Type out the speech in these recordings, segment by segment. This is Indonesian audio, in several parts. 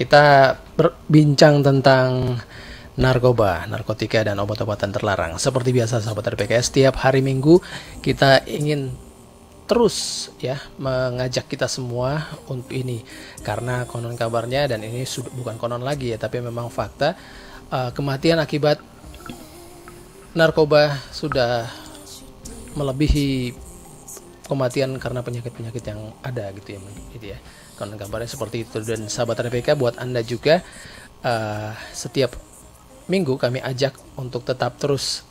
kita berbincang tentang narkoba, narkotika dan obat-obatan terlarang. Seperti biasa sahabat RPKS, setiap hari Minggu kita ingin terus ya mengajak kita semua untuk ini karena konon kabarnya dan ini sudah bukan konon lagi ya tapi memang fakta uh, kematian akibat narkoba sudah melebihi kematian karena penyakit-penyakit yang ada gitu ya gitu ya konon kabarnya seperti itu dan sahabat RPK buat anda juga uh, setiap minggu kami ajak untuk tetap terus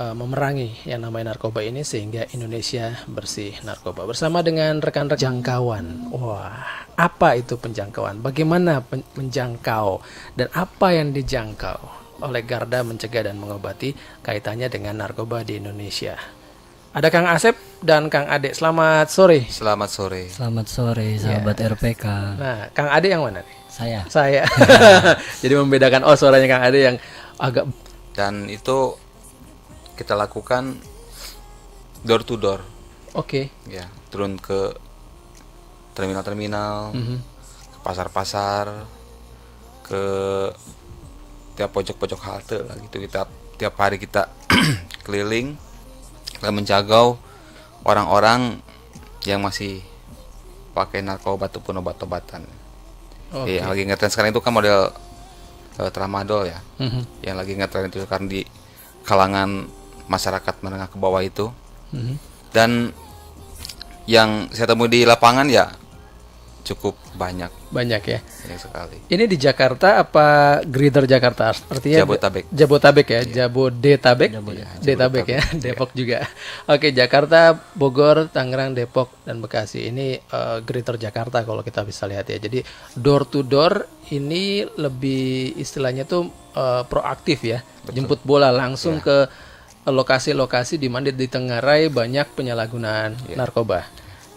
uh, memerangi yang namanya narkoba ini sehingga Indonesia bersih narkoba bersama dengan rekan-rekan jangkauan. Wah, apa itu penjangkauan? Bagaimana pen menjangkau dan apa yang dijangkau oleh Garda mencegah dan mengobati kaitannya dengan narkoba di Indonesia. Ada Kang Asep dan Kang Ade. Selamat sore. Selamat sore. Selamat sore sahabat yeah. RPK. Nah, Kang Ade yang mana nih? Saya. Saya. Jadi membedakan oh suaranya Kang Ade yang agak dan itu kita lakukan door to door. Oke. Okay. Ya, turun ke terminal-terminal, mm -hmm. ke pasar-pasar, ke tiap pojok-pojok halte lah gitu kita tiap hari kita keliling kita menjagau orang-orang yang masih pakai narkoba ataupun obat-obatan. Okay. Yang lagi ngetren sekarang itu kan model uh, tramadol ya, mm -hmm. yang lagi ngetren itu sekarang di kalangan masyarakat menengah ke bawah itu mm-hmm. dan yang saya temui di lapangan ya cukup banyak. Banyak ya. Banyak sekali. Ini di Jakarta apa Greater Jakarta? Artinya Jabotabek. Jabotabek ya? Iya. Jabodetabek? Jabodetabek. Ya. Depok iya. juga. Oke Jakarta Bogor Tangerang Depok dan Bekasi. Ini uh, Greater Jakarta kalau kita bisa lihat ya. Jadi door to door ini lebih istilahnya tuh uh, proaktif ya. Betul. jemput bola langsung ya. ke lokasi-lokasi di mana di Tenggarai banyak penyalahgunaan yeah. narkoba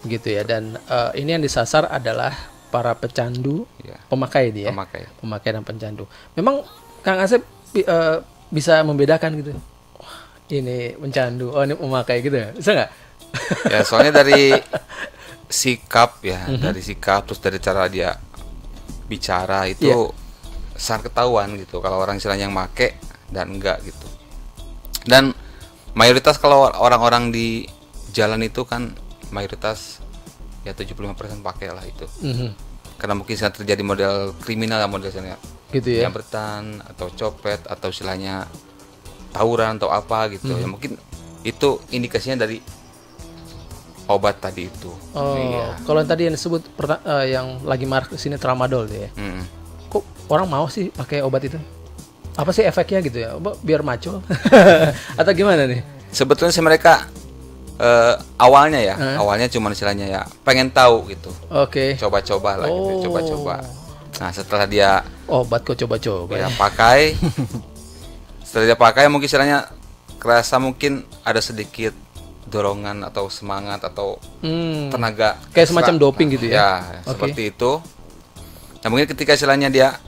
gitu ya. Dan uh, ini yang disasar adalah para pecandu yeah. pemakai dia. Pemakai. Pemakai dan pencandu memang Kang Asep uh, bisa membedakan gitu. Wah, ini pencandu oh ini pemakai gitu ya. Bisa nggak? Ya soalnya dari sikap ya mm -hmm. dari sikap terus dari cara dia bicara itu yeah. sangat ketahuan gitu. Kalau orang istilahnya yang make dan enggak gitu. Dan mayoritas kalau orang-orang di jalan itu kan mayoritas ya 75% pakai lah itu mm -hmm. karena mungkin saat terjadi model kriminal ya modelnya gitu ya bertan atau copet atau istilahnya tawuran atau apa gitu mm -hmm. ya mungkin itu indikasinya dari obat tadi itu. Oh, iya. kalau yang tadi yang disebut uh, yang lagi mark sini tramadol ya. Mm -hmm. Kok orang mau sih pakai obat itu? apa sih efeknya gitu ya biar maco atau gimana nih sebetulnya sih mereka uh, awalnya ya uh. awalnya cuma istilahnya ya pengen tahu gitu oke okay. coba-coba lah gitu, oh. gitu coba-coba nah setelah dia obat kok coba-coba ya pakai setelah dia pakai mungkin istilahnya kerasa mungkin ada sedikit dorongan atau semangat atau hmm. tenaga kayak semacam doping gitu ya, ya okay. seperti itu nah mungkin ketika istilahnya dia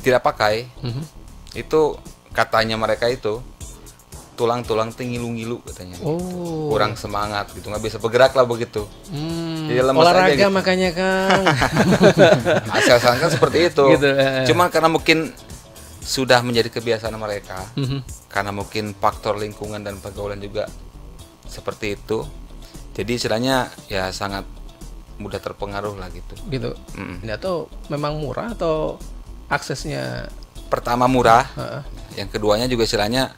tidak pakai mm -hmm itu katanya mereka itu tulang-tulang tinggi ngilu katanya oh. kurang semangat gitu nggak bisa bergerak lah begitu hmm, Jadi lemas olahraga aja gitu. makanya kang asal kan seperti itu gitu, eh. cuman karena mungkin sudah menjadi kebiasaan mereka mm -hmm. karena mungkin faktor lingkungan dan pergaulan juga seperti itu jadi istilahnya ya sangat mudah terpengaruh lah gitu gitu mm. atau memang murah atau aksesnya pertama murah, uh. yang keduanya juga istilahnya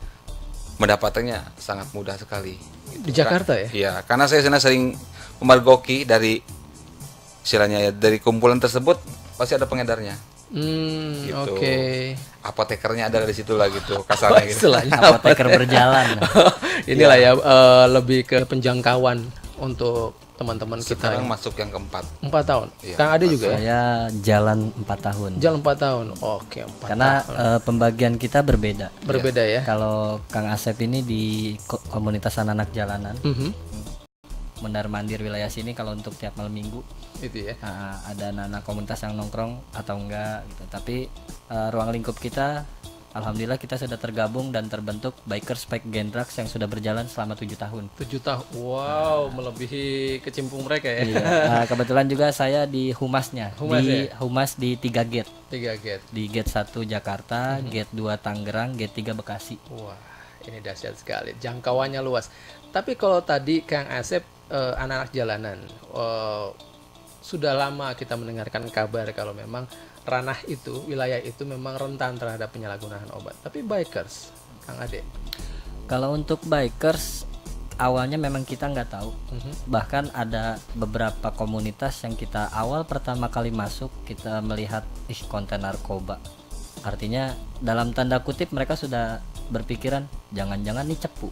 mendapatkannya sangat mudah sekali. Gitu. Di Jakarta ya? Iya, karena saya sering memergoki dari istilahnya ya dari kumpulan tersebut pasti ada pengedarnya. Hmm, gitu. Oke. Okay. Apotekernya ada di situ lah gitu, kasarnya gitu. Apoteker berjalan. Inilah ya, ya uh, lebih ke penjangkauan untuk teman-teman kita sekarang masuk yang keempat. Empat tahun. Iya, kang Ade juga ya? Saya jalan empat tahun. Jalan empat tahun. Oke empat karena tahun. Uh, pembagian kita berbeda. Berbeda ya, ya? kalau kang Asep ini di komunitas anak-anak jalanan. Mm -hmm. Mendar mandir wilayah sini kalau untuk tiap malam minggu. Itu ya? Uh, ada anak-anak komunitas yang nongkrong atau enggak gitu. Tapi uh, ruang lingkup kita Alhamdulillah kita sudah tergabung dan terbentuk Bikers Spike Gendrax yang sudah berjalan selama tujuh tahun. Tujuh tahun, wow, melebihi kecimpung mereka ya. Iya. Nah, kebetulan juga saya di humasnya, Humas di ya? humas di tiga gate, Tiga gate. di gate 1 Jakarta, Mhm. gate 2 Tangerang, gate 3 Bekasi. Wah, ini dahsyat sekali. Jangkauannya luas. Tapi kalau tadi Kang Asep eh, anak-anak jalanan, eh, sudah lama kita mendengarkan kabar kalau memang ranah itu, wilayah itu memang rentan terhadap penyalahgunaan obat. Tapi bikers, Kang Ade, Kalau untuk bikers awalnya memang kita nggak tahu. Mhm. Bahkan ada beberapa komunitas yang kita awal pertama kali masuk kita melihat ih konten narkoba. Artinya dalam tanda kutip mereka sudah berpikiran jangan-jangan nih cepu,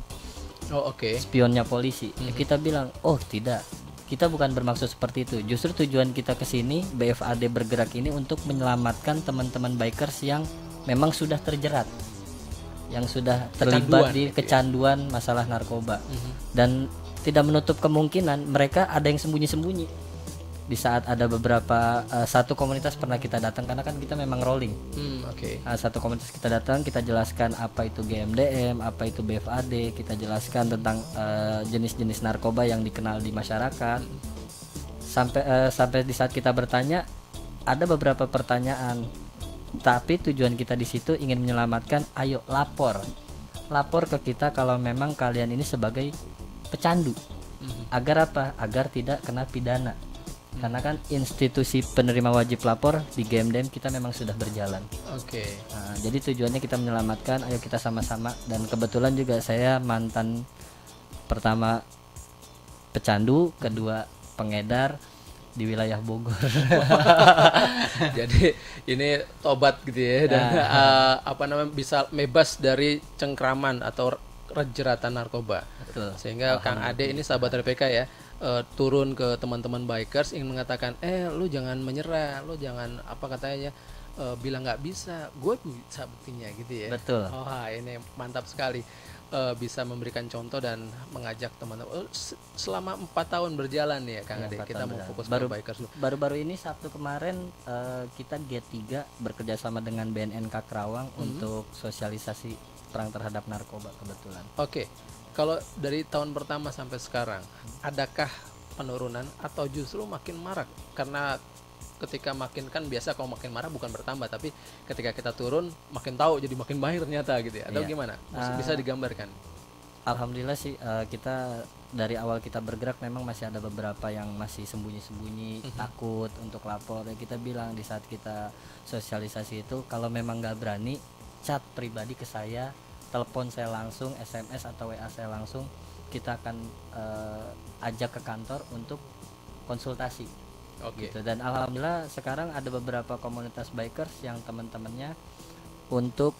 oh oke, spionnya polisi. Ya, Kita bilang, "Oh, tidak. Kita bukan bermaksud seperti itu. Justru tujuan kita ke sini BFAD bergerak ini untuk menyelamatkan teman-teman bikers yang memang sudah terjerat yang sudah terlibat Kecanduan di gitu ya. kecanduan masalah narkoba Mhm. dan tidak menutup kemungkinan mereka ada yang sembunyi-sembunyi di saat ada beberapa eh, satu komunitas pernah kita datang karena kan kita memang rolling. Hmm, oke, Nah, satu komunitas kita datang kita jelaskan apa itu GMDM apa itu BFAD kita jelaskan tentang eh, jenis-jenis narkoba yang dikenal di masyarakat. Sampai eh, sampai di saat kita bertanya ada beberapa pertanyaan. Tapi tujuan kita di situ ingin menyelamatkan ayo lapor. Lapor ke kita kalau memang kalian ini sebagai pecandu. Agar apa? Agar tidak kena pidana karena kan institusi penerima wajib lapor di GMDM kita memang sudah berjalan oke. Nah, jadi tujuannya kita menyelamatkan, ayo kita sama-sama. Dan kebetulan juga saya mantan pertama pecandu, kedua pengedar di wilayah Bogor. Jadi ini tobat gitu ya dan eh, apa namanya bisa bebas dari cengkraman atau jeratan narkoba. Betul. Sehingga Kang Ade ini sahabat RPK ya eh, turun ke teman-teman bikers ingin mengatakan eh lu jangan menyerah, lu jangan apa katanya eh, bilang nggak bisa, gue bisa buktinya gitu ya. Betul. Wah ini mantap sekali Eh, bisa memberikan contoh dan mengajak teman-teman. Se- selama empat tahun berjalan ya Kang Iya, Ade, kita mau berjalan. fokus Baru- ke bikers. Baru-baru ini Sabtu kemarin eh, kita G3 bekerja sama dengan BNNK Kerawang untuk sosialisasi perang terhadap narkoba kebetulan. Oke, kalau dari tahun pertama sampai sekarang, adakah penurunan atau justru makin marak? Karena ketika makin kan biasa kalau makin marah bukan bertambah, tapi ketika kita turun makin tahu jadi makin baik ternyata gitu ya. Atau Iya. gimana? Bisa, Ah. bisa digambarkan? Alhamdulillah sih eh, kita dari awal kita bergerak memang masih ada beberapa yang masih sembunyi-sembunyi takut untuk lapor ya kita bilang di saat kita sosialisasi itu kalau memang nggak berani chat pribadi ke saya telepon saya langsung SMS atau WA saya langsung kita akan eh, ajak ke kantor untuk konsultasi. Oke. gitu. Dan alhamdulillah sekarang ada beberapa komunitas bikers yang teman-temannya untuk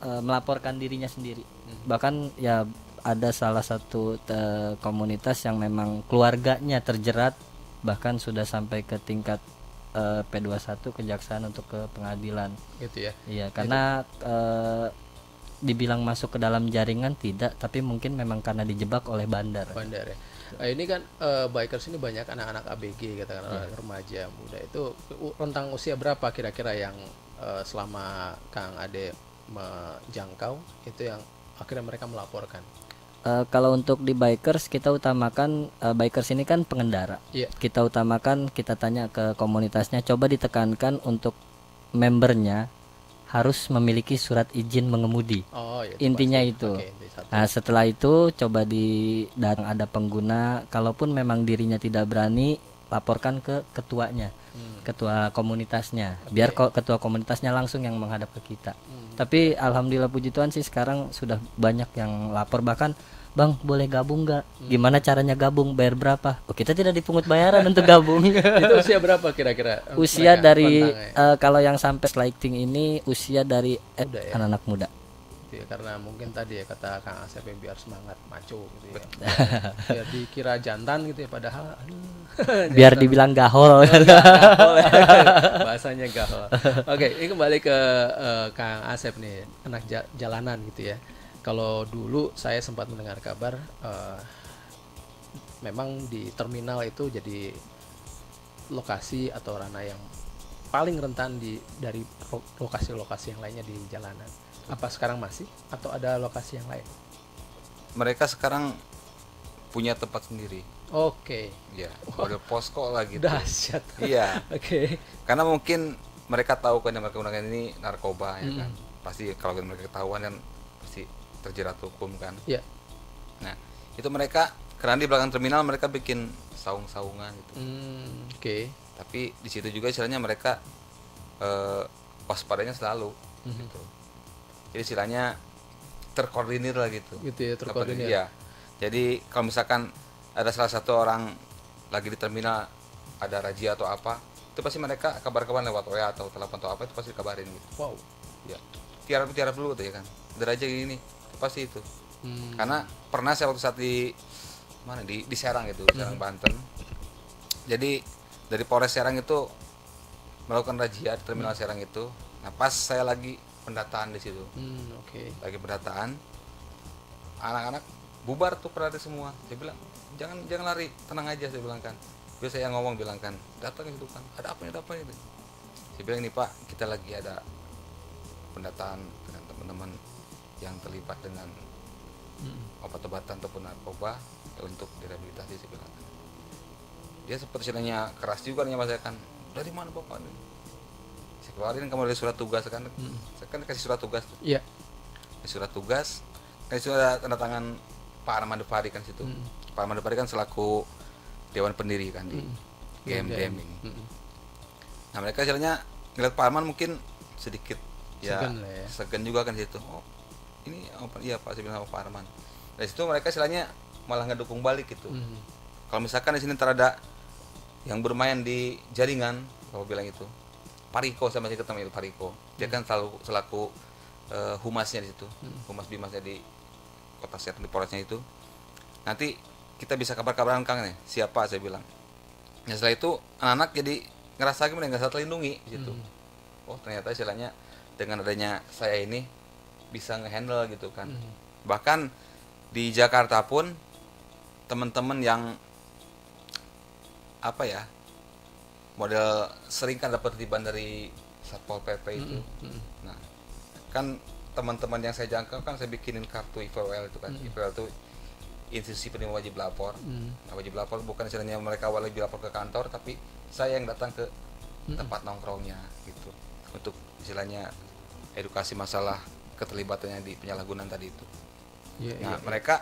eh, melaporkan dirinya sendiri. Bahkan ya ada salah satu eh, komunitas yang memang keluarganya terjerat bahkan sudah sampai ke tingkat eh, P21 kejaksaan untuk ke pengadilan. Gitu ya. iya karena eh, dibilang masuk ke dalam jaringan tidak tapi mungkin memang karena dijebak oleh bandar Bandar ya. Nah, ini kan eh, bikers ini banyak anak-anak ABG katakan Iya. anak remaja muda itu rentang usia berapa kira-kira yang eh, selama Kang Ade menjangkau itu yang akhirnya mereka melaporkan. Eh, kalau untuk di bikers kita utamakan eh, bikers ini kan pengendara. Iya. Kita utamakan kita tanya ke komunitasnya coba ditekankan untuk membernya harus memiliki surat izin mengemudi. Oh, ya, Intinya pasti. itu. Satu. Nah, setelah itu coba di datang ada pengguna kalaupun memang dirinya tidak berani laporkan ke ketuanya. Hmm. Ketua komunitasnya. Biar kok ketua komunitasnya langsung yang menghadap ke kita. Hmm. Tapi alhamdulillah puji Tuhan sih sekarang sudah banyak yang lapor bahkan Bang boleh gabung nggak? Gimana caranya gabung? Bayar berapa? Oh kita tidak dipungut bayaran untuk gabung. itu usia berapa kira-kira? usia mereka dari rentangnya? eh, kalau yang sampai sliding ini usia dari eh, Muda ya? anak-anak muda. Gitu ya, karena mungkin tadi ya kata Kang Asep ya, biar semangat maco gitu ya. biar dikira jantan gitu ya padahal aduh. Biar dibilang gahol. Gahol ya. bahasanya gahol. Oke, ini kembali ke eh, Kang Asep nih, anak ja- jalanan gitu ya. Kalau dulu saya sempat mendengar kabar eh, memang di terminal itu jadi lokasi atau ranah yang paling rentan di dari lokasi-lokasi yang lainnya di jalanan. Apa sekarang masih atau ada lokasi yang lain? mereka sekarang punya tempat sendiri Oke, ya model posko lah gitu dahsyat. iya Oke. karena mungkin mereka tahu kan yang mereka gunakan ini narkoba ya Mm. kan pasti kalau mereka ketahuan kan pasti terjerat hukum kan Ya. nah itu mereka karena di belakang terminal mereka bikin saung-saungan gitu Hmm, Oke. tapi di situ juga istilahnya mereka eh, waspadanya selalu Mhm. gitu jadi istilahnya terkoordinir lah gitu Gitu ya terkoordinir. Iya. Jadi kalau misalkan ada salah satu orang lagi di terminal ada razia atau apa, itu pasti mereka kabar-kabar lewat WA atau telepon atau apa itu pasti kabarin gitu. Wow. Ya. Tiarap tiarap dulu tuh ya kan. Ada razia gini, itu pasti itu. Hmm. Karena pernah saya waktu saat di mana di di Serang itu, di Serang Banten. Jadi dari Polres Serang itu melakukan razia di terminal Serang itu. Nah, pas saya lagi pendataan di situ Hmm, Oke. lagi pendataan anak-anak bubar tuh pada semua saya bilang jangan jangan lari tenang aja saya bilang kan biasa saya ngomong bilang kan datang itu kan ada apa nih ada apa ini saya bilang ini pak kita lagi ada pendataan dengan teman-teman yang terlibat dengan Hmm. obat-obatan ataupun narkoba ya, untuk direhabilitasi kan. dia seperti istilahnya keras juga nih mas saya kan dari mana bapak ini saya keluarin kamu dari surat tugas kan saya kan kasih surat tugas tuh Iya. Ada surat tugas itu ada tanda tangan Pak Arman Depari kan situ Hmm. Pak Arman Depari kan selaku dewan pendiri kan di GMDM ini Hmm. nah mereka istilahnya ngeliat Pak Arman mungkin sedikit ya Segan ya. segan juga kan situ oh ini apa iya Pak saya bilang sama Pak Arman. Dari situ mereka istilahnya malah ngedukung balik gitu. Hmm. kalau misalkan di sini ntar ada yang bermain di jaringan kalau bilang itu Pariko sama masih ketemu itu Pariko. Dia kan selalu selaku eh, humasnya di situ humas bimasnya di kota Serang di Polresnya itu. Nanti kita bisa kabar-kabaran Kang nih siapa saya bilang. Nah setelah itu anak-anak jadi ngerasa gimana nggak terlindungi di situ. Oh ternyata istilahnya dengan adanya saya ini bisa ngehandle gitu kan. Bahkan di Jakarta pun teman-teman yang apa ya model sering kan dapat tiban dari satpol pp itu. nah kan teman-teman yang saya jangkau kan saya bikinin kartu IVWL itu kan. IVWL itu institusi penerima wajib lapor. Hmm. Nah, wajib lapor bukan istilahnya mereka wajib lapor ke kantor tapi saya yang datang ke tempat nongkrongnya gitu. Untuk istilahnya edukasi masalah keterlibatannya di penyalahgunaan tadi itu Iya, Nah, iya. mereka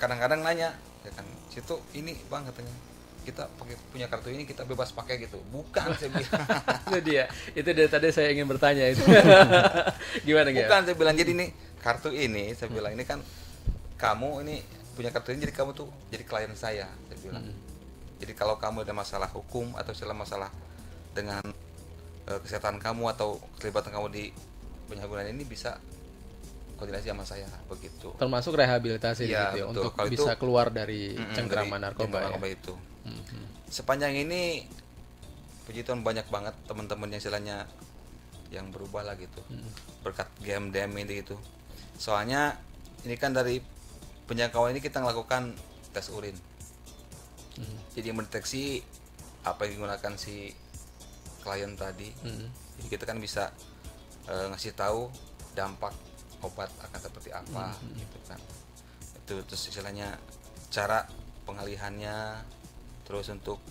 kadang-kadang nanya, ya kan, situ ini bang katanya, kita pakai punya kartu ini kita bebas pakai gitu. Bukan saya bilang. itu dia. Itu dari tadi saya ingin bertanya itu. Gimana gimana? Bukan saya bilang jadi ini kartu ini saya bilang ini kan kamu ini punya kartu ini jadi kamu tuh jadi klien saya saya bilang. Jadi kalau kamu ada masalah hukum atau masalah masalah dengan eh, kesehatan kamu atau keterlibatan kamu di penyalahgunaan ini bisa koordinasi sama saya begitu. Termasuk rehabilitasi Iya, gitu ya, betul. untuk Kalau bisa itu- keluar dari cengkraman dari narkoba ya. narkoba itu. Mhm. Sepanjang ini puji Tuhan banyak banget teman-teman yang istilahnya yang berubah lah gitu. Berkat GMDM ini gitu. Soalnya ini kan dari penjangkauan ini kita melakukan tes urin. Mhm. Jadi mendeteksi apa yang digunakan si klien tadi. Mhm. Jadi kita kan bisa eh, ngasih tahu dampak obat akan seperti apa gitu kan. Itu terus istilahnya cara pengalihannya terus untuk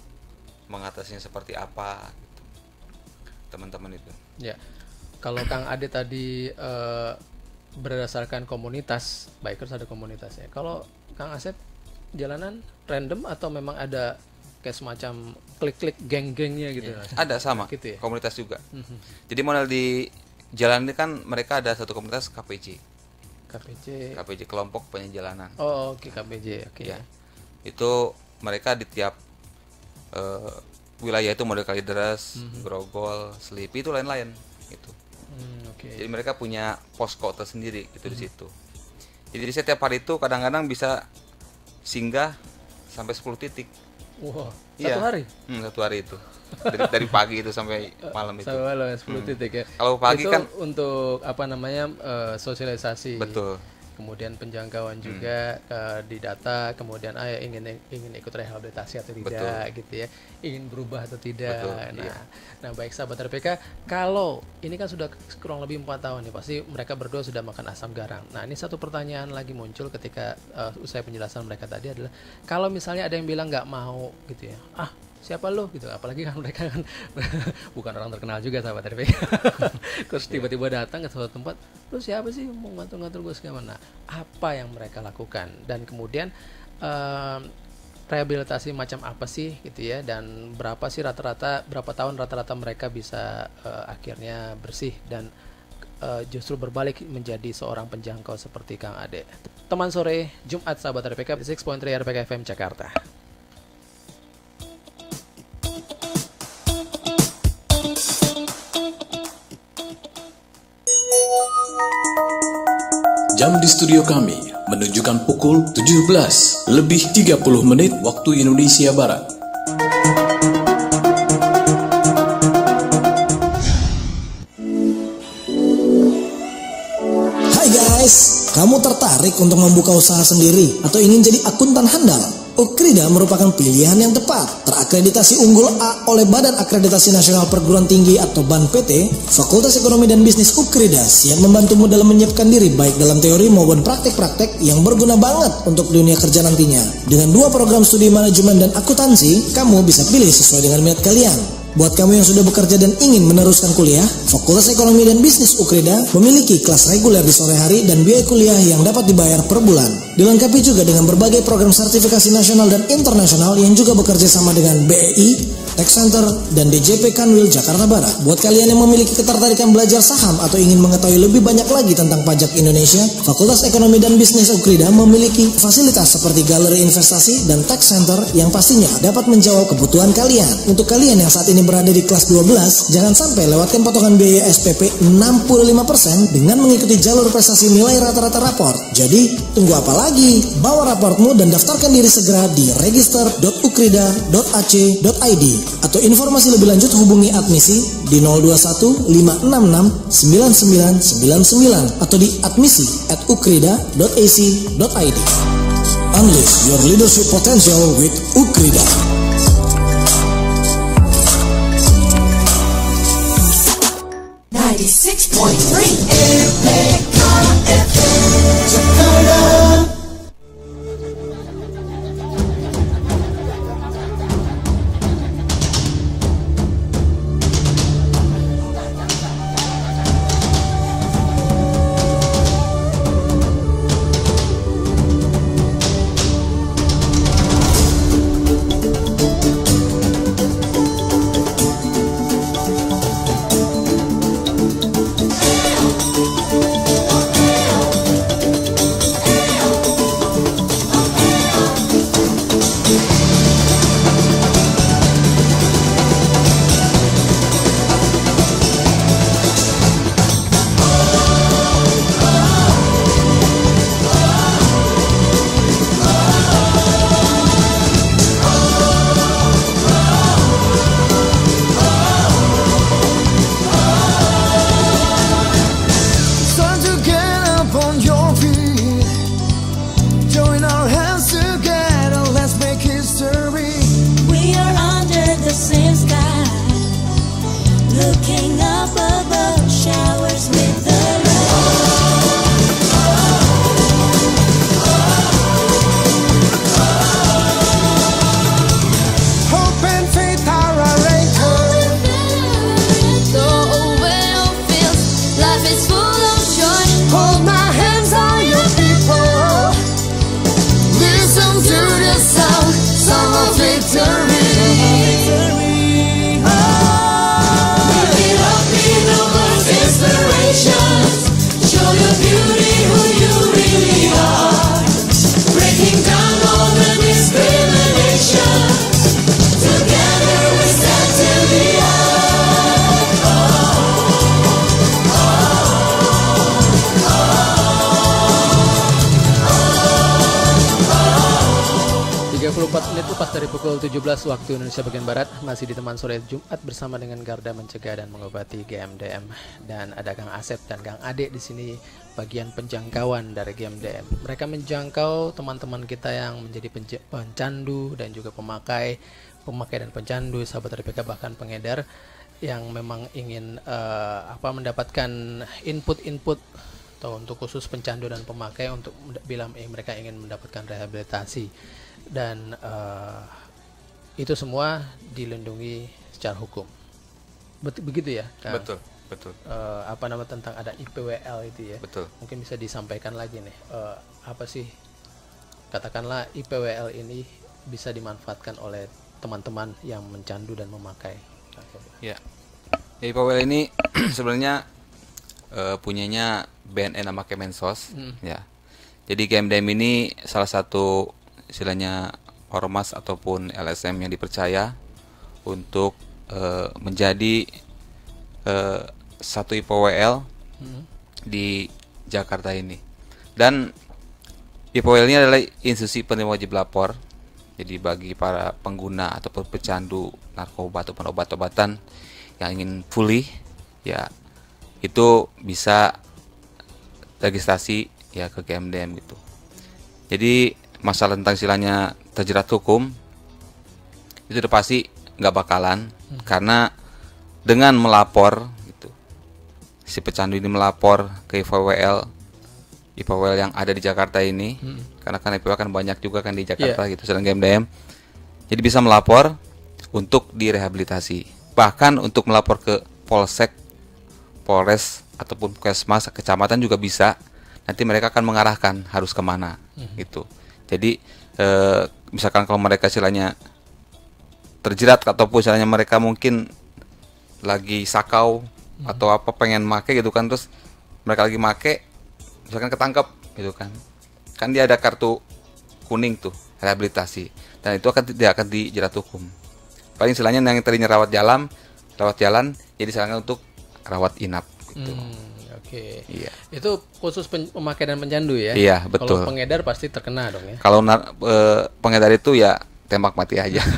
mengatasinya seperti apa gitu. Teman-teman itu. Ya. Kalau Kang Ade tadi eh, berdasarkan komunitas, bikers ada komunitasnya. Kalau Kang Asep jalanan random atau memang ada kayak semacam klik-klik geng-gengnya gitu. Ada sama Gitu ya? komunitas juga. Mhm. Jadi model di jalan ini kan mereka ada satu komunitas KPJ, KPJ. KPJ kelompok penjalanan. Oh, oke KPJ. Oke. ya itu mereka di tiap eh, wilayah itu model Kalideres, Grogol, Selipi itu lain-lain gitu. Hmm, oke. Jadi mereka punya posko tersendiri gitu di situ. Jadi di setiap hari itu kadang-kadang bisa singgah sampai 10 titik. Wah, satu Iya. hari. Hmm, satu hari itu. Dari, dari pagi itu sampai malam itu. Sampai malam 10 titik ya. Kalau pagi Itu kan- untuk apa namanya eh, sosialisasi Betul. kemudian penjangkauan juga uh, di data, kemudian ah, ingin ingin ikut rehabilitasi atau tidak Betul. gitu ya, ingin berubah atau tidak. Betul, nah, iya. nah baik sahabat RPK, kalau ini kan sudah kurang lebih empat tahun nih, pasti mereka berdua sudah makan asam garam. Nah ini satu pertanyaan lagi muncul ketika uh, usai penjelasan mereka tadi adalah, kalau misalnya ada yang bilang nggak mau gitu ya, ah siapa lo gitu. Apalagi kan mereka kan bukan orang terkenal juga sahabat RP terus tiba-tiba datang ke suatu tempat lu siapa sih? Mau ngatur-ngatur gue segala nah apa yang mereka lakukan? Dan kemudian um, rehabilitasi macam apa sih gitu ya? Dan berapa sih rata-rata berapa tahun rata-rata mereka bisa uh, akhirnya bersih dan uh, justru berbalik menjadi seorang penjangkau seperti Kang Ade. Teman sore Jumat sahabat RPK 6.3 RPK FM Jakarta. Jam di studio kami menunjukkan pukul 17 lebih 30 menit waktu Indonesia Barat. Hai guys, kamu tertarik untuk membuka usaha sendiri atau ingin jadi akuntan handal? Ukrida merupakan pilihan yang tepat. Terakreditasi unggul A oleh Badan Akreditasi Nasional Perguruan Tinggi atau BAN PT, Fakultas Ekonomi dan Bisnis Ukrida siap membantumu dalam menyiapkan diri baik dalam teori maupun praktek-praktek yang berguna banget untuk dunia kerja nantinya. Dengan dua program studi manajemen dan akuntansi, kamu bisa pilih sesuai dengan minat kalian. Buat kamu yang sudah bekerja dan ingin meneruskan kuliah, Fakultas Ekonomi dan Bisnis Ukreda memiliki kelas reguler di sore hari dan biaya kuliah yang dapat dibayar per bulan. Dilengkapi juga dengan berbagai program sertifikasi nasional dan internasional yang juga bekerja sama dengan BEI, Tech Center, dan DJP Kanwil Jakarta Barat. Buat kalian yang memiliki ketertarikan belajar saham atau ingin mengetahui lebih banyak lagi tentang pajak Indonesia, Fakultas Ekonomi dan Bisnis Ukrida memiliki fasilitas seperti galeri investasi dan Tech Center yang pastinya dapat menjawab kebutuhan kalian. Untuk kalian yang saat ini berada di kelas 12, jangan sampai lewatkan potongan biaya SPP 65% dengan mengikuti jalur prestasi nilai rata-rata raport. Jadi, tunggu apa lagi? Bawa raportmu dan daftarkan diri segera di register.ukrida.ac.id atau informasi lebih lanjut hubungi admisi di 021 566 9999 atau di admisi at ukrida.ac.id. Unleash your leadership potential with Ukrida. Pukul 17 waktu Indonesia bagian Barat masih di teman sore Jumat bersama dengan Garda mencegah dan mengobati GMDM dan ada Kang Asep dan Kang Ade di sini bagian penjangkauan dari GMDM. Mereka menjangkau teman-teman kita yang menjadi pencandu dan juga pemakai pemakai dan pencandu sahabat RPK bahkan pengedar yang memang ingin eh, apa mendapatkan input-input atau untuk khusus pencandu dan pemakai untuk bila eh, mereka ingin mendapatkan rehabilitasi dan eh, itu semua dilindungi secara hukum. Bet- begitu ya? Kang? Betul, betul, Eh, apa nama tentang ada IPWL itu ya? betul. Mungkin bisa disampaikan lagi nih. eh, apa sih katakanlah IPWL ini bisa dimanfaatkan oleh teman-teman yang mencandu dan memakai. Ya. Powell ini sebenarnya eh, punyanya BNN nama Kemensos, ya. Jadi GMDM ini salah satu istilahnya ormas ataupun LSM yang dipercaya untuk eh, menjadi eh, satu IPWL di Jakarta ini. Dan IPWL ini adalah institusi penerima wajib lapor. Jadi bagi para pengguna ataupun pecandu narkoba ataupun obat-obatan yang ingin pulih, ya itu bisa registrasi ya ke GMDM gitu. Jadi masalah tentang istilahnya terjerat hukum itu udah pasti nggak bakalan. Karena dengan melapor gitu si pecandu ini melapor ke IPWL IPWL yang ada di Jakarta ini karena kan IPWL kan banyak juga kan di Jakarta gitu selain GMDM jadi bisa melapor untuk direhabilitasi. Bahkan untuk melapor ke Polsek Polres ataupun Puskesmas kecamatan juga bisa. Nanti mereka akan mengarahkan harus ke mana gitu. Jadi eh, misalkan kalau mereka istilahnya terjerat ataupun istilahnya mereka mungkin lagi sakau atau apa pengen make gitu kan terus mereka lagi make misalkan ketangkep gitu kan. Kan dia ada kartu kuning tuh rehabilitasi. Dan itu akan tidak akan dijerat hukum. Paling istilahnya yang tadinya rawat jalan rawat jalan jadi disarankan untuk rawat inap gitu. Hmm, Oke. iya Itu khusus pemakai dan pencandu ya? Iya, betul. Kalau pengedar pasti terkena dong ya. kalau eh, pengedar itu ya tembak mati aja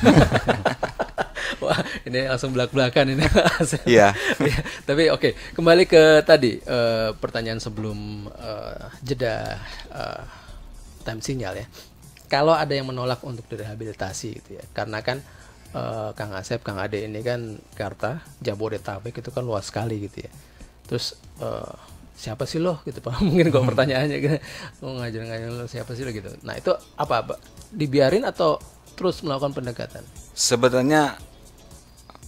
Wah, ini langsung belak-belakan ini. Iya. Iya, Tapi oke, kembali ke tadi eh, pertanyaan sebelum eh, jeda eh, time sinyal ya. Kalau ada yang menolak untuk direhabilitasi gitu ya, karena kan eh, Kang Asep, Kang Ade ini kan Jakarta, Jabodetabek itu kan luas sekali gitu ya. Terus eh, siapa sih lo gitu pak? Mungkin kalau pertanyaannya gitu, mau ngajar-ngajar lo siapa sih lo gitu. Nah itu apa? apa? Dibiarin atau terus melakukan pendekatan? sebenarnya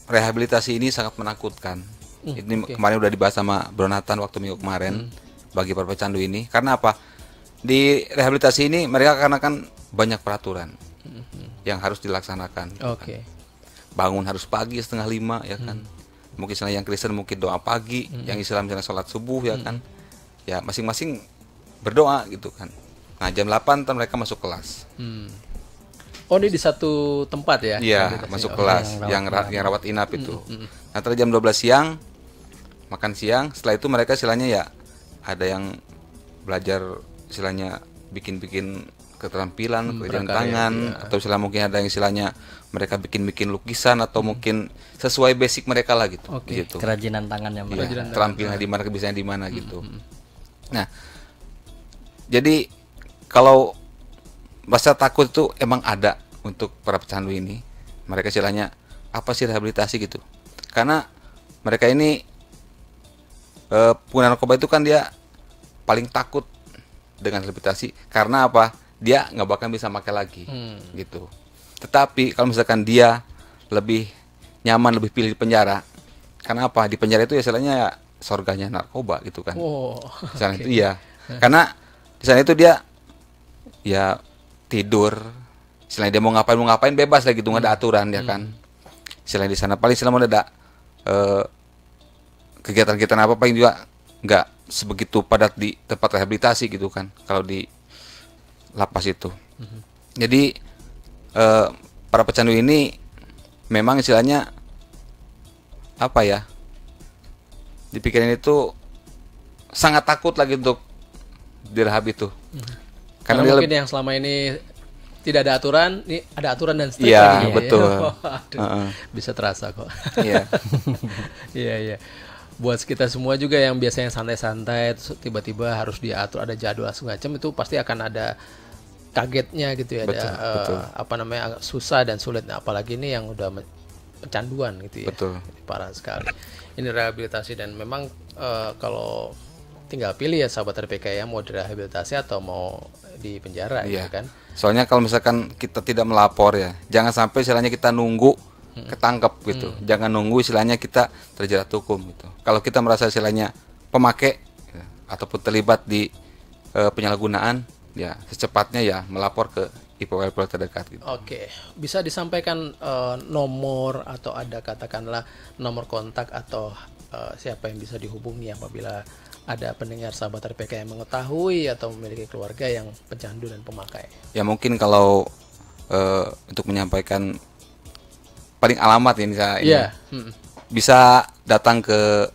rehabilitasi ini sangat menakutkan. ini kemarin udah dibahas sama Bronatan waktu minggu kemarin bagi para pecandu ini. Karena apa? Di rehabilitasi ini mereka karena kan banyak peraturan yang harus dilaksanakan. gitu Oke. kan. Bangun harus pagi setengah lima ya kan. Mungkin misalnya yang Kristen mungkin doa pagi, yang Islam misalnya sholat subuh ya kan. Ya masing-masing berdoa gitu kan. Nah jam 8 ntar mereka masuk kelas. Hmm. Oh ini di satu tempat ya? Iya, masuk Oh, kelas yang ra- yang rawat inap itu. Nah, terus jam 12 siang makan siang, setelah itu mereka istilahnya ya ada yang belajar istilahnya bikin-bikin keterampilan, kerjaan tangan atau istilah mungkin ada yang istilahnya mereka bikin-bikin lukisan atau mungkin sesuai basic mereka lah gitu. Oke, gitu. kerajinan tangannya mereka. keterampilan di mana kebiasaan di mana gitu. Nah, jadi kalau rasa takut itu emang ada untuk para pecandu ini. Mereka istilahnya apa sih rehabilitasi gitu? Karena mereka ini eh, pengguna narkoba itu kan dia paling takut dengan rehabilitasi karena apa? Dia nggak bakal bisa pakai lagi gitu. Tetapi kalau misalkan dia lebih nyaman lebih pilih di penjara, karena apa? Di penjara itu ya istilahnya ya sorganya narkoba gitu kan. Oh, Di sana itu iya. Karena di sana itu dia ya tidur. Selain dia mau ngapain mau ngapain bebas lah gitu nggak ada aturan ya kan. Selain di sana paling selama ada eh, kegiatan-kegiatan apa paling juga nggak sebegitu padat di tempat rehabilitasi gitu kan. Kalau di lapas itu. Jadi eh, para pecandu ini memang istilahnya apa ya? Dipikirin itu sangat takut lagi untuk direhab itu. karena Karena dia mungkin yang selama ini tidak ada aturan, ini ada aturan dan strict Iya, ya. betul. Aduh, Heeh. Bisa terasa kok. Iya. Iya iya. Buat kita semua juga yang biasanya santai-santai, tiba-tiba harus diatur ada jadwal segala macam itu pasti akan ada kagetnya gitu ya, Betul, ada betul. apa namanya agak susah dan sulit. Nah, apalagi ini yang udah kecanduan gitu ya. Betul. Parah sekali. Ini rehabilitasi dan memang eh, kalau tinggal pilih ya sahabat RPK ya mau direhabilitasi atau mau di penjara gitu Iya. kan. Soalnya kalau misalkan kita tidak melapor ya, jangan sampai istilahnya kita nunggu ketangkep gitu. Jangan nunggu istilahnya kita terjerat hukum gitu. Kalau kita merasa istilahnya pemakai ya, ataupun terlibat di eh, penyalahgunaan, ya secepatnya ya melapor ke IPWL terdekat gitu. Oke, bisa disampaikan eh, nomor atau ada katakanlah nomor kontak atau eh, siapa yang bisa dihubungi apabila ada pendengar sahabat RPK yang mengetahui atau memiliki keluarga yang pecandu dan pemakai. Ya mungkin kalau eh, untuk menyampaikan paling alamat ini saya ini, Iya, hmm. bisa datang ke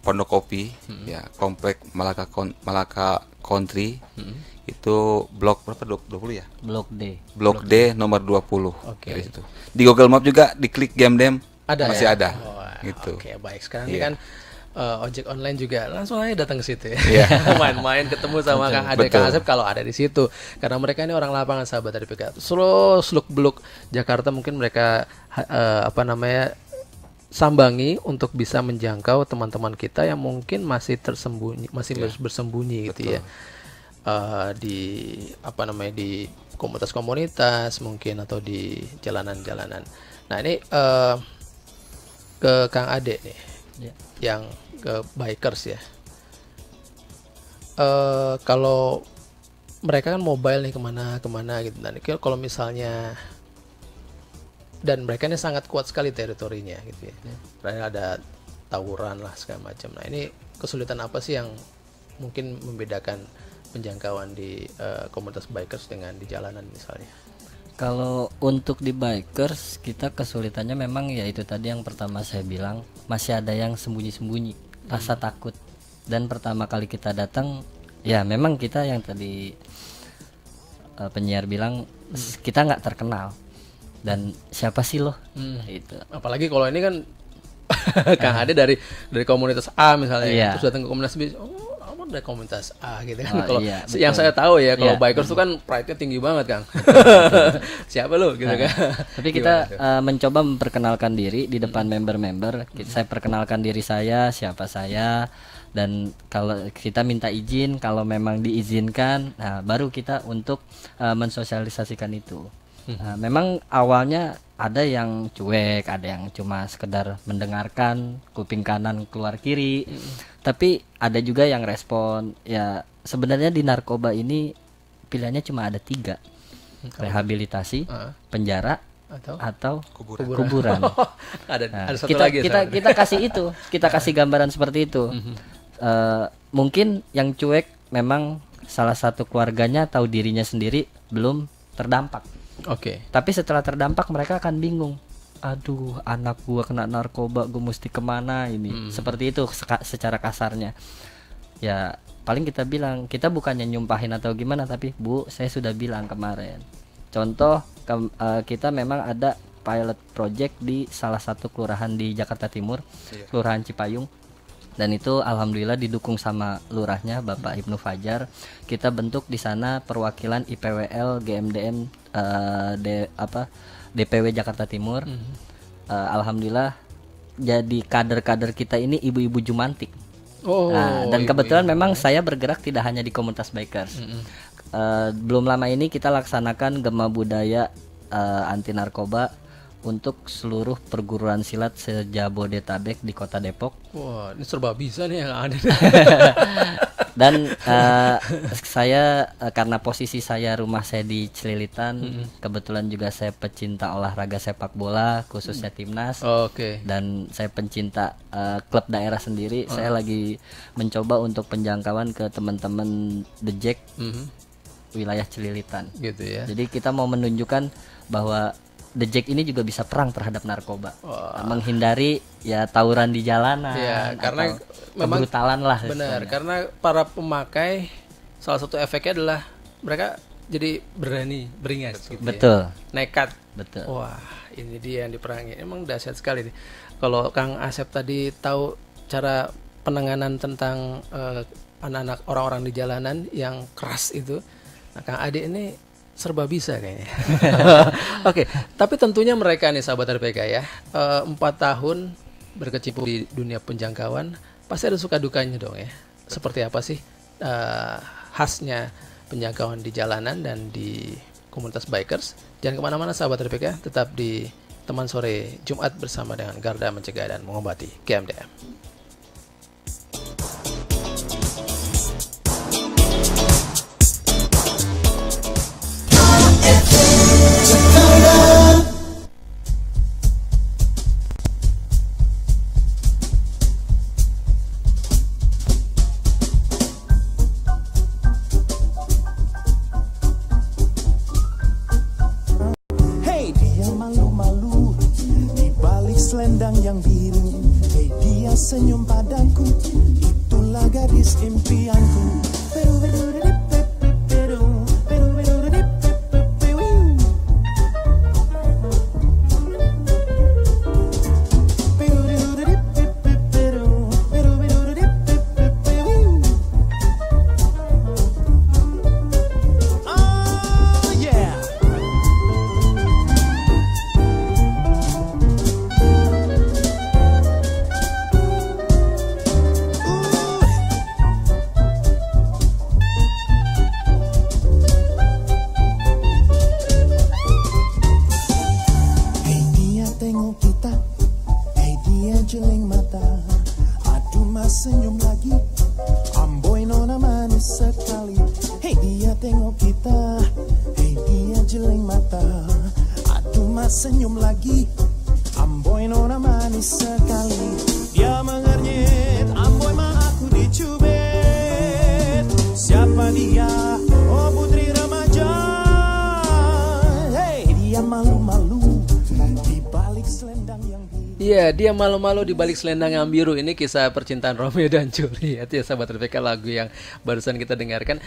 Pondok Kopi ya komplek Malaka Kon- Malaka Country itu blok berapa Dua- 20 ya Blok D. blok D nomor 20 Oke. dari situ di Google Map juga diklik game dem Ada masih ya? ada Oh, gitu Oke, baik. Sekarang ini Iya. kan eh, ojek online juga langsung aja datang ke situ ya. Iya. Main-main ketemu sama Kang Ade, Betul. Kang Asep kalau ada di situ. Karena mereka ini orang lapangan sahabat dari PK. Solo seluk beluk Jakarta mungkin mereka eh, apa namanya sambangi untuk bisa menjangkau teman-teman kita yang mungkin masih tersembunyi, masih bers- bersembunyi gitu ya. Eh, di apa namanya di komunitas-komunitas mungkin atau di jalanan-jalanan. Nah ini eh, ke Kang Ade nih, Ya. Yang ke bikers ya. Eh kalau mereka kan mobile nih ke mana ke mana gitu. Dan kalau misalnya dan mereka ini sangat kuat sekali teritorinya gitu ya. Karena ada tawuran lah segala macam. Nah ini kesulitan apa sih yang mungkin membedakan penjangkauan di eh, komunitas bikers dengan di jalanan misalnya? Kalau untuk di bikers kita kesulitannya memang ya itu tadi yang pertama saya bilang masih ada yang sembunyi-sembunyi rasa takut. Dan pertama kali kita datang ya memang kita yang tadi eh, penyiar bilang s- kita nggak terkenal. Dan siapa sih lo? Itu Apalagi kalau ini kan Kang Ade dari dari komunitas A misalnya, Iya. terus datang ke komunitas B, oh kamu dari komunitas A gitu kan. Oh, kalau iya, yang saya tahu ya, kalau Iya. bikers itu kan pride-nya tinggi banget Kang. Siapa lu gitu kan? Tapi kita eh, mencoba memperkenalkan diri di depan member-member. Ki- Saya perkenalkan diri saya, siapa saya, dan kalau kita minta izin, kalau memang diizinkan, nah baru kita untuk eh, mensosialisasikan itu. Nah, memang awalnya ada yang cuek, ada yang cuma sekedar mendengarkan kuping kanan keluar kiri, tapi ada juga yang respon. Ya sebenarnya di narkoba ini pilihannya cuma ada tiga, rehabilitasi, Ah. penjara, Atau atau Kuburan. kuburan. ada Nah, ada satu kita lagi kita kita kasih itu, kita kasih gambaran seperti itu. Eh, mungkin yang cuek memang salah satu keluarganya tahu dirinya sendiri belum terdampak. Oke. Tapi setelah terdampak mereka akan bingung. Aduh, anak gua kena narkoba, gua mesti ke mana ini? Seperti itu secara kasarnya. Ya paling kita bilang kita bukannya nyumpahin atau gimana, tapi bu, saya sudah bilang kemarin. Contoh ke- eh, kita memang ada pilot project di salah satu kelurahan di Jakarta Timur, kelurahan Cipayung dan itu alhamdulillah didukung sama lurahnya Bapak Ibnu Fajar kita bentuk di sana perwakilan IPWL GMDM eh, D- apa DPW Jakarta Timur. Eh, alhamdulillah jadi kader-kader kita ini ibu-ibu jumantik. Oh. Nah, dan ibu- kebetulan memang saya bergerak tidak hanya di komunitas bikers. Eh, belum lama ini kita laksanakan gema budaya eh, anti narkoba untuk seluruh perguruan silat sejabodetabek di kota Depok. Wah, ini serba bisa nih yang ada. Dan eh, saya eh, karena posisi saya rumah saya di Celilitan, kebetulan juga saya pecinta olahraga sepak bola khususnya timnas. Oke. dan saya pencinta eh, klub daerah sendiri saya lagi mencoba untuk penjangkauan ke teman-teman The Jack Mhm. wilayah Celilitan Gitu ya. jadi kita mau menunjukkan bahwa The Jack ini juga bisa perang terhadap narkoba. Menghindari ya tawuran di jalanan Iya, karena memang lah Benar, karena para pemakai salah satu efeknya adalah mereka jadi berani beringas gitu ya. Betul. nekat. Betul. wah ini dia yang diperangi. Emang dahsyat sekali nih. Kalau Kang Asep tadi tahu cara penanganan tentang eh, anak-anak orang-orang di jalanan yang keras itu nah Kang Ade ini serba bisa kayaknya. Oke tapi tentunya mereka nih sahabat RPK ya eh, empat tahun berkecimpung di dunia penjangkauan pasti ada suka dukanya dong ya. Seperti apa sih eh, khasnya penjangkauan di jalanan dan di komunitas bikers? Jangan ke mana-mana sahabat RPK tetap di teman sore Jumat bersama dengan Garda Mencegah dan Mengobati GMDM dia malu-malu di balik selendang yang biru. Ini kisah percintaan Romeo dan Juliet ya sahabat RPK lagu yang barusan kita dengarkan.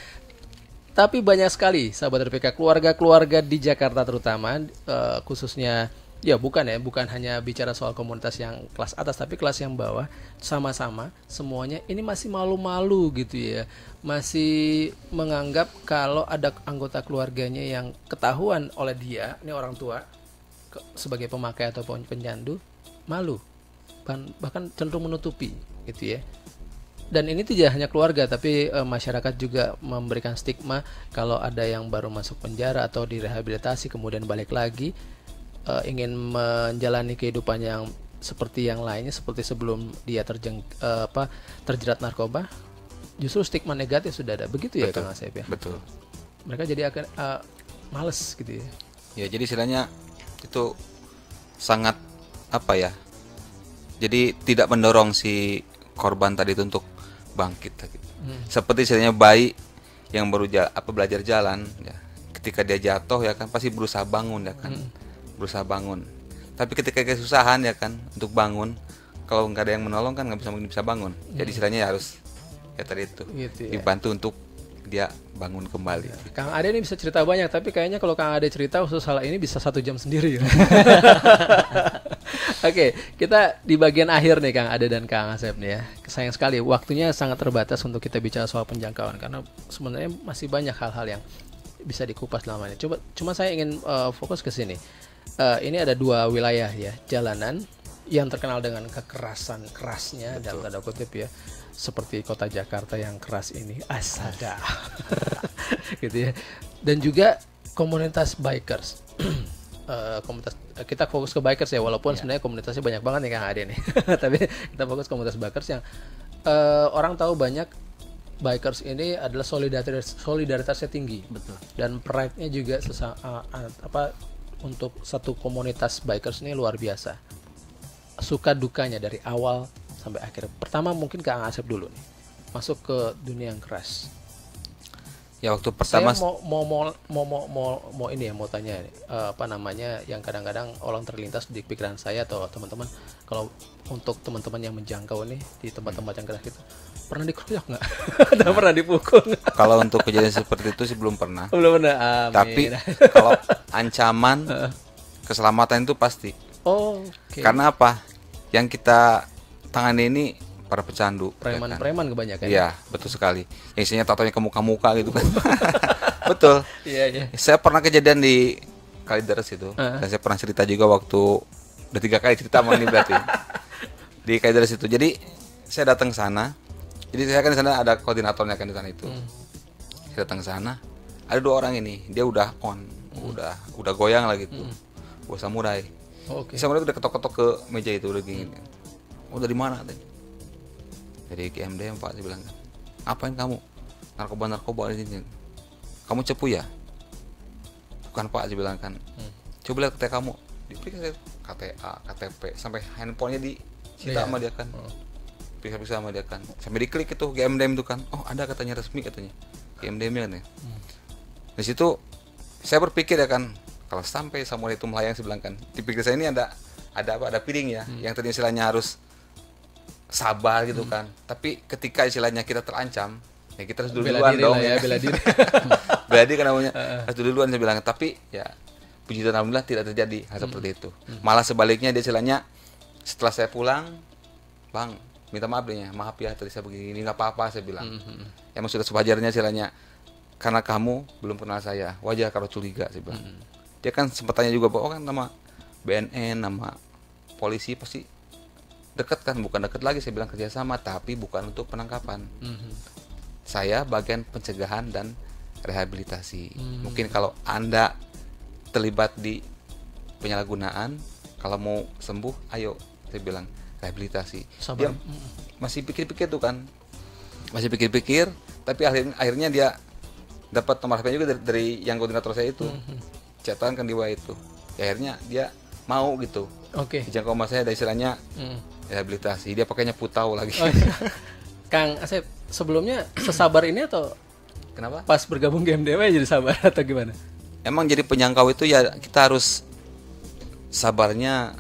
Tapi banyak sekali sahabat RPK keluarga-keluarga di Jakarta terutama eh, khususnya ya bukan ya, bukan hanya bicara soal komunitas yang kelas atas tapi kelas yang bawah sama-sama semuanya ini masih malu-malu gitu ya. Masih menganggap kalau ada anggota keluarganya yang ketahuan oleh dia, ini orang tua sebagai pemakai ataupun penyandu malu bahkan, cenderung menutupi gitu ya dan ini tidak hanya keluarga tapi eh, masyarakat juga memberikan stigma kalau ada yang baru masuk penjara atau direhabilitasi kemudian balik lagi eh, ingin menjalani kehidupan yang seperti yang lainnya seperti sebelum dia terjeng eh, apa terjerat narkoba justru stigma negatif sudah ada begitu ya Betul. Kang Asep ya Betul. mereka jadi akan eh, males gitu ya Ya jadi istilahnya itu sangat apa ya? Jadi tidak mendorong si korban tadi itu untuk bangkit tadi. Seperti istilahnya bayi yang baru ja- apa belajar jalan ya. Ketika dia jatuh ya kan pasti berusaha bangun ya kan. Berusaha bangun. Tapi ketika kesusahan ya kan untuk bangun kalau nggak ada yang menolong kan nggak bisa mungkin bisa bangun. Jadi istilahnya ya harus ya tadi itu Gitu ya. dibantu untuk dia bangun kembali. Kang Ade ini bisa cerita banyak, tapi kayaknya kalau Kang Ade cerita khusus hal ini bisa satu jam sendiri. ya. Oke, kita di bagian akhir nih Kang Ade dan Kang Asep nih ya. Sayang sekali waktunya sangat terbatas untuk kita bicara soal penjangkauan karena sebenarnya masih banyak hal-hal yang bisa dikupas dalam ini. Coba, cuma saya ingin eh, fokus ke sini. Eh, ini ada dua wilayah ya, jalanan yang terkenal dengan kekerasan kerasnya dalam tanda kutip ya, seperti kota Jakarta yang keras ini, asada, gitu ya. Dan juga komunitas bikers. Eh, komunitas eh, kita fokus ke bikers ya walaupun sebenarnya komunitasnya banyak banget nih Kang Ade nih tapi kita fokus komunitas bikers yang eh, orang tahu banyak bikers ini adalah solidaritas solidaritasnya tinggi Betul. dan pride-nya juga sesa- eh, eh, apa untuk satu komunitas bikers ini luar biasa suka dukanya dari awal sampai akhir pertama mungkin Kang Asep dulu nih masuk ke dunia yang keras Ya waktu pertama Saya mau mau mau mau mau, mau, mau ini ya mau tanya eh, apa namanya yang kadang-kadang orang terlintas di pikiran saya atau teman-teman kalau untuk teman-teman yang menjangkau nih di tempat-tempat yang keras itu pernah dikeroyok nggak? Atau pernah dipukul kalau untuk kejadian seperti itu sih belum pernah. Belum pernah. Amin. Tapi kalau ancaman keselamatan itu pasti. oh, oke. Karena apa? Yang kita tangani ini para pecandu. ya kan? Preman-preman kebanyakan. Iya, betul sekali. Yang isinya tatonya ke muka-muka gitu kan. betul. Iya, iya. Saya pernah kejadian di Kalideres itu. Dan saya pernah cerita juga waktu udah tiga kali cerita sama ini berarti. di Kalideres itu. Jadi saya datang ke sana. Jadi saya kan di sana ada koordinatornya kan di sana itu. Saya datang ke sana. Ada dua orang ini. Dia udah on, udah udah goyang lah gitu. Gua samurai. Oke. Samurai udah ketok-ketok ke meja itu udah gini. Oh dari mana tadi? Dari GMDM Pak dia bilang. Apain kamu? Narkoba narkoba di sini. Kamu cepu ya? Bukan Pak dia bilang kan. Coba lihat KTA kamu. Diperiksa saya. KTA, KTP, sampai handphonenya di Iya. sama dia kan. Periksa-periksa sama dia kan. Sampai diklik itu GMDM itu kan. Oh ada katanya resmi katanya. GMDM kan ya. Di situ saya berpikir ya kan kalau sampai samurai itu melayang bilang kan di pikir saya ini ada ada apa ada piring ya yang tadinya istilahnya harus sabar gitu kan. Tapi ketika istilahnya kita terancam ya kita harus Bela duluan diri dong. ya, bela diri. bela diri kan namanya. Harus duluan saya bilang. Tapi ya puji Tuhan alhamdulillah tidak terjadi hal seperti itu. Malah sebaliknya dia istilahnya setelah saya pulang bang minta maaf deh ya maaf ya tadi saya begini nggak apa-apa saya bilang. Emang sudah sewajarnya istilahnya karena kamu belum kenal saya wajar kalau curiga saya bilang. Dia kan sempat tanya juga bahwa oh kan nama BNN nama polisi pasti dekat kan bukan dekat lagi saya bilang kerjasama tapi bukan untuk penangkapan. Saya bagian pencegahan dan rehabilitasi. Mungkin kalau anda terlibat di penyalahgunaan kalau mau sembuh ayo saya bilang rehabilitasi. Sabar. dia masih pikir-pikir tuh kan. Masih pikir-pikir tapi akhirnya akhirnya dia dapat nomor HP juga dari, dari yang koordinator saya itu. Catatan kan di itu. Ya, akhirnya dia mau gitu. Oke. dijangkau sama saya ada istilahnya Hmm. Rehabilitasi. Dia pakainya putau lagi. Oh, iya. Kang Asep, sebelumnya sesabar ini atau kenapa? pas bergabung GMDM aja jadi sabar atau gimana? emang jadi penyangkau itu ya kita harus sabarnya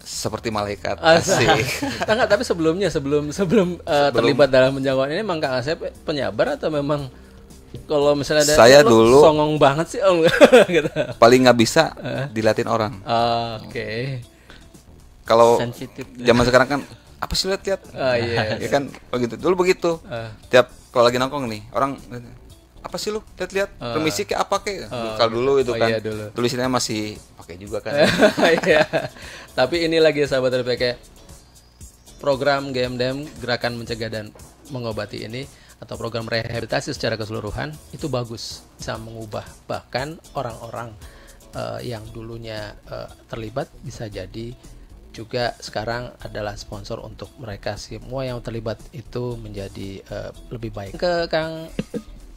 seperti malaikat. Asik. Enggak, tapi sebelumnya sebelum sebelum, eh, terlibat dalam menjangkau ini emang Kang Asep penyabar atau memang kalau misalnya ada Saya "Lo dulu- songong banget sih om? Gitu. paling nggak bisa dilatin orang. Oke. Kalau zaman sekarang kan apa sih lihat-lihat? Oh, iya. ya kan? Begitu dulu begitu. Ah. tiap kalau lagi nongkrong nih orang apa sih lu? Lihat-lihat? Permisi kayak apa kayak kalau dulu itu Oh, kan. iya, dulu. tulisannya masih pakai juga kan. Iya. Tapi ini lagi sahabat RPK program GMDM gerakan mencegah dan mengobati ini atau program rehabilitasi secara keseluruhan itu bagus. Bisa mengubah bahkan orang-orang eh, yang dulunya eh, terlibat bisa jadi juga sekarang adalah sponsor untuk mereka semua yang terlibat itu menjadi eh, lebih baik. Ke Kang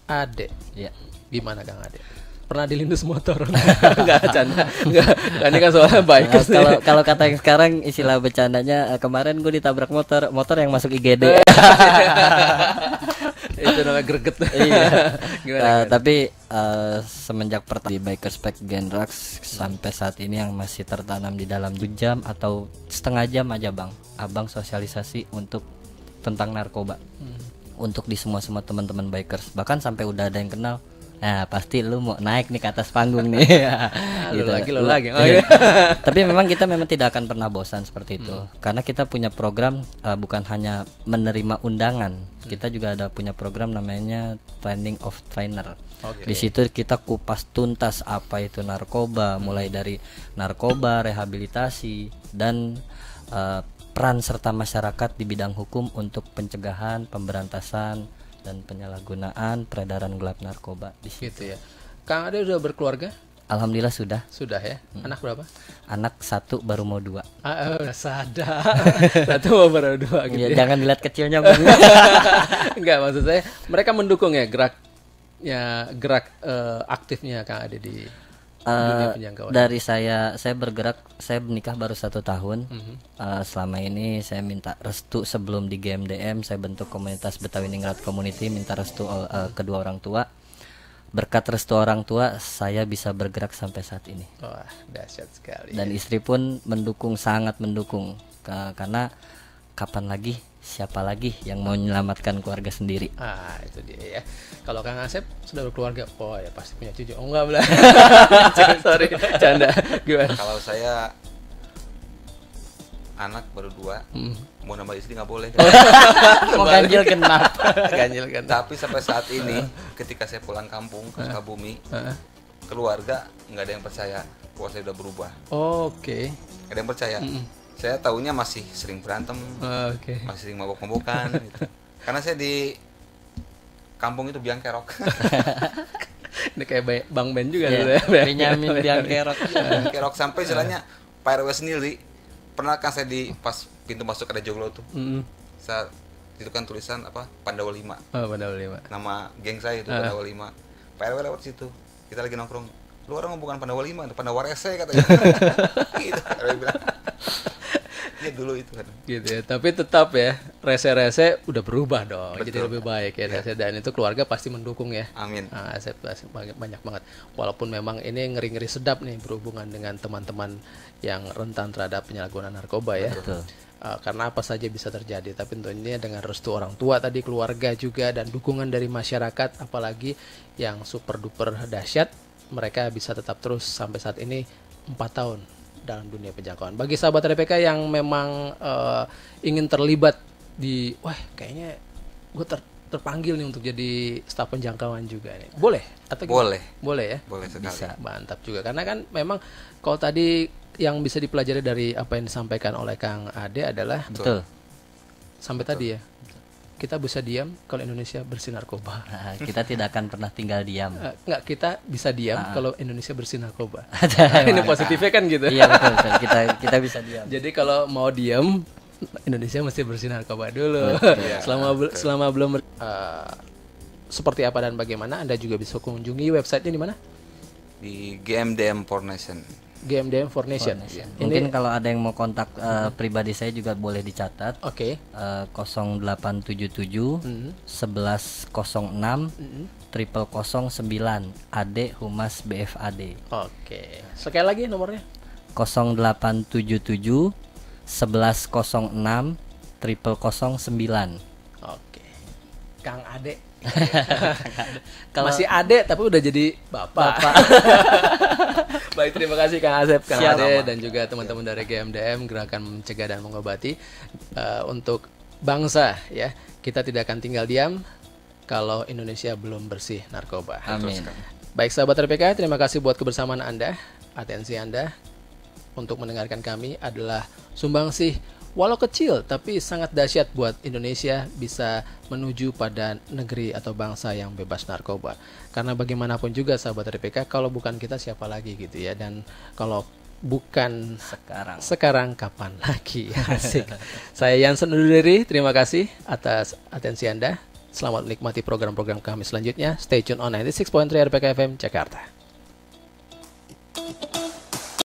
Ade. Ya. gimana Kang Ade? Pernah dilindus motor? Nggak canda nggak. Ini kan soalnya baik. Nah, kalau kalau kata yang sekarang istilah bercandanya eh, kemarin gue ditabrak motor motor yang masuk IGD itu namanya greget. Iya. Gimana, gimana? tapi eh, semenjak pertama di Bikers Pack Genrax sampai saat ini yang masih tertanam di dalam jam atau setengah jam aja bang. Abang sosialisasi untuk tentang narkoba. Untuk di semua semua teman-teman bikers. Bahkan sampai udah ada yang kenal nah pasti lu mau naik nih ke atas panggung nih. Lu lagi, lu Lu- lagi. Oh, iya. iya. tapi memang kita memang tidak akan pernah bosan seperti itu. Karena kita punya program uh, bukan hanya menerima undangan. Kita juga ada punya program namanya training of trainer. Di situ kita kupas tuntas apa itu narkoba mulai dari narkoba rehabilitasi dan uh, peran serta masyarakat di bidang hukum untuk pencegahan pemberantasan dan penyalahgunaan peredaran gelap narkoba di situ. gitu ya. Kang Ade udah berkeluarga? Alhamdulillah sudah. Sudah ya? Anak berapa? Anak satu baru mau dua. Ah udah sadar. Satu baru dua gitu Ya, ya. jangan dilihat kecilnya. Enggak maksud saya mereka mendukung ya geraknya gerak eh, aktifnya Kang Ade di Eh, dari saya saya bergerak saya menikah baru satu tahun. Mhm. Eh, selama ini saya minta restu sebelum di GMDM saya bentuk komunitas Betawi Ningrat Community minta restu eh, kedua orang tua. Berkat restu orang tua saya bisa bergerak sampai saat ini. Wah, dahsyat sekali. dan istri pun mendukung sangat mendukung. Ka- karena kapan lagi siapa lagi yang mau menyelamatkan keluarga sendiri Ah, itu dia ya. Kalau Kang Asep sudah berkeluarga, oh ya pasti punya cucu. Oh enggak belah. Sorry, canda. Gimana? Kalau saya anak baru dua, Hmm. mau nambah istri nggak boleh. mau ganjil genap Ganjil kan. Tapi sampai saat ini, ketika saya pulang kampung ke Sukabumi, Heeh. keluarga nggak ada yang percaya bahwa saya udah berubah. Oke. Nggak ada yang percaya. Saya tahunya masih sering berantem, Oke. masih sering mabok-mabokan. gitu. Karena saya di kampung itu biang kerok. Ini kayak Bang Ben juga Ya, dulu ya. Benyamin biang kerok biang kerok sampai istilahnya Pak RW sendiri pernah kan saya di pas pintu masuk ada joglo tuh. Mm. Saya itu kan tulisan apa Pandawa 5 Oh, benar lima. nama geng saya itu Pandawa 5 Pak RW lewat situ kita lagi nongkrong lu orang bukan Pandawa 5 itu Pandawa Rese katanya gitu RW bilang ya dulu itu kan. Gitu ya. Tapi tetap ya rese-rese udah berubah dong. Jadi Betul. lebih baik ya rese. Dan itu keluarga pasti mendukung ya. Amin. Nah, saya banyak, banyak banget. Walaupun memang ini ngeri-ngeri sedap nih berhubungan dengan teman-teman yang rentan terhadap penyalahgunaan narkoba ya. Betul. Uh, karena apa saja bisa terjadi, tapi tentunya dengan restu orang tua tadi, keluarga juga dan dukungan dari masyarakat, apalagi yang super duper dahsyat, mereka bisa tetap terus sampai saat ini empat tahun dalam dunia penjangkauan. Bagi sahabat RPK yang memang uh, ingin terlibat di, wah kayaknya gue ter- terpanggil nih untuk jadi staf penjangkauan juga nih. Boleh atau gimana? boleh Boleh ya. boleh sekali Mantap juga karena kan memang kalau tadi yang bisa dipelajari dari apa yang disampaikan oleh Kang Ade adalah betul sampai tadi ya kita bisa diam kalau Indonesia bersih narkoba. Nah, kita tidak akan pernah tinggal diam Eh, Enggak, kita bisa diam Ah. kalau Indonesia bersih narkoba. Ada. Ini positifnya kan gitu. iya betul, betul. kita kita bisa diam Jadi kalau mau diam Indonesia mesti bersih narkoba dulu. selama bel- selama belum ber- eh, seperti apa dan bagaimana Anda juga bisa kunjungi websitenya di mana? di GMDM for Nation GMDM for Nation. mungkin kalau ada yang mau kontak eh, pribadi saya juga boleh dicatat Oke. Eh, 0877 1106 triple 09 AD Humas BFAD Oke. Sekali lagi nomornya. 0877 1106 triple 09 Oke. Kang Ade. Masih Ade tapi udah jadi bapak. Baik, terima kasih Kang Asep, Kang Siap. Ade dan juga teman-teman dari GMDM Gerakan Mencegah dan Mengobati Eh, untuk bangsa ya. Kita tidak akan tinggal diam kalau Indonesia belum bersih narkoba. Amin Baik sahabat RPK, terima kasih buat kebersamaan Anda, atensi Anda untuk mendengarkan kami adalah sumbangsih walau kecil tapi sangat dahsyat buat Indonesia bisa menuju pada negeri atau bangsa yang bebas narkoba. Karena bagaimanapun juga sahabat RPK kalau bukan kita siapa lagi gitu ya? Dan kalau bukan sekarang. sekarang kapan lagi? Asik. Saya Yansen undur diri. Terima kasih atas atensi anda. Selamat menikmati program-program kami selanjutnya. Stay tune on 96.3 RPK FM Jakarta